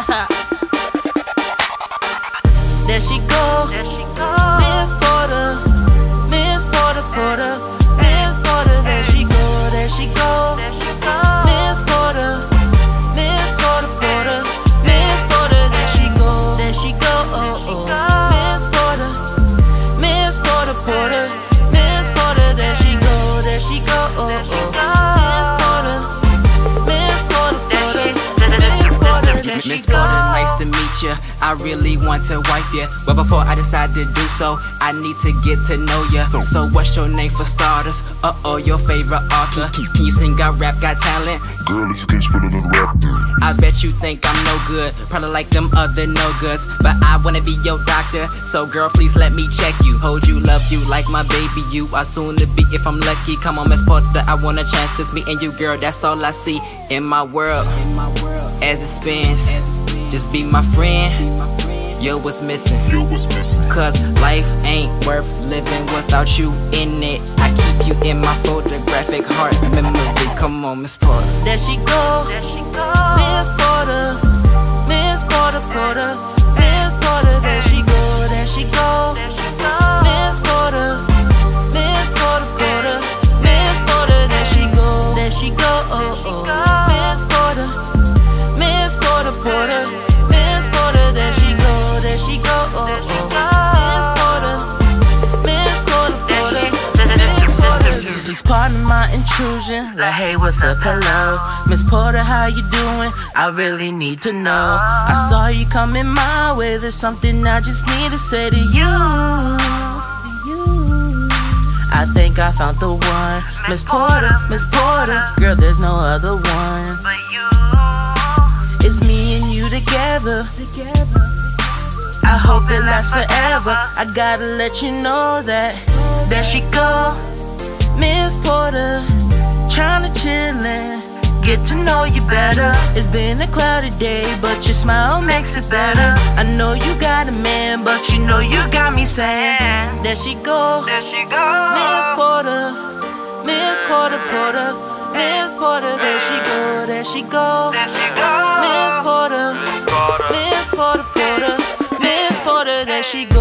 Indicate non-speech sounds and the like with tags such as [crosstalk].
[laughs] there she Miss go. Porter, nice to meet ya. I really want to wife ya. But before I decide to do so, I need to get to know ya. So, what's your name for starters? Uh oh, your favorite author. Can you sing, got rap, got talent? Girl, if you can't spell a little rap, then I bet you think I'm no good. Probably like them other no goods. But I wanna be your doctor. So, girl, please let me check you. Hold you, love you like my baby. You are soon to be if I'm lucky. Come on, Miss Porter, I want a chance. It's me and you, girl. That's all I see in my world. As it spins, just be my friend. Yo, what's missing? yo, what's missing? Cause life ain't worth living without you in it. I keep you in my photographic heart memory. Come on, Miss Porter. There she go. There she go. Miss Porter, my intrusion. Like, hey, what's up? Hello, Miss Porter, how you doing? I really need to know. I saw you coming my way. There's something I just need to say to you. I think I found the one, Miss Porter, Miss Porter. Girl, there's no other one. But you. It's me and you together. I hope it lasts forever. I gotta let you know that. There she go, Miss Porter, tryna chillin'. Get to know you better. It's been a cloudy day, but your smile makes it better. I know you got a man, but you know you got me saying. There she go, There she go. Miss Porter, Miss Porter, Porter, Miss Porter. There she go, there she go. There she go. Miss Porter, Miss Porter, Porter, Miss Porter, there she go,